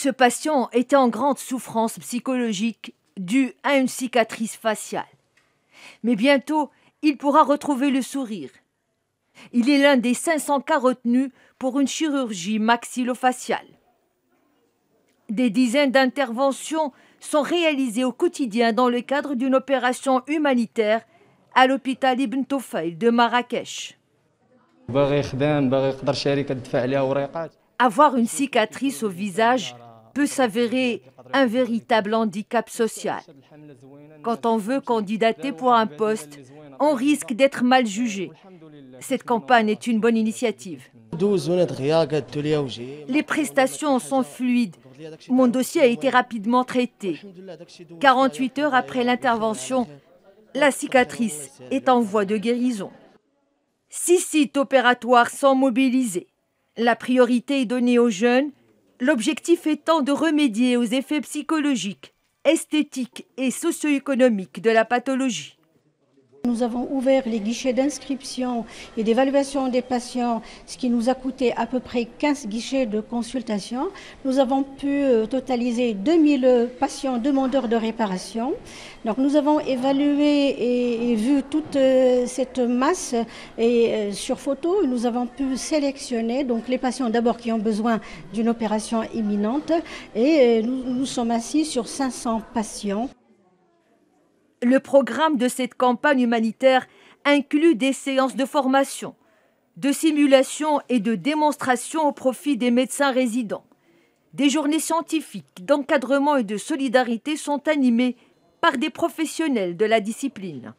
Ce patient était en grande souffrance psychologique due à une cicatrice faciale. Mais bientôt, il pourra retrouver le sourire. Il est l'un des 500 cas retenus pour une chirurgie maxillofaciale. Des dizaines d'interventions sont réalisées au quotidien dans le cadre d'une opération humanitaire à l'hôpital Ibn Tofayl de Marrakech. Avoir une cicatrice au visage peut s'avérer un véritable handicap social. Quand on veut candidater pour un poste, on risque d'être mal jugé. Cette campagne est une bonne initiative. Les prestations sont fluides. Mon dossier a été rapidement traité. 48 heures après l'intervention, la cicatrice est en voie de guérison. Six sites opératoires sont mobilisés. La priorité est donnée aux jeunes, l'objectif étant de remédier aux effets psychologiques, esthétiques et socio-économiques de la pathologie. Nous avons ouvert les guichets d'inscription et d'évaluation des patients, ce qui nous a coûté à peu près 15 guichets de consultation. Nous avons pu euh, totaliser 2000 patients demandeurs de réparation. Donc nous avons évalué et, vu toute euh, cette masse et euh, sur photo, nous avons pu sélectionner les patients d'abord qui ont besoin d'une opération imminente et nous, nous sommes assis sur 500 patients. Le programme de cette campagne humanitaire inclut des séances de formation, de simulation et de démonstration au profit des médecins résidents. Des journées scientifiques, d'encadrement et de solidarité sont animées par des professionnels de la discipline.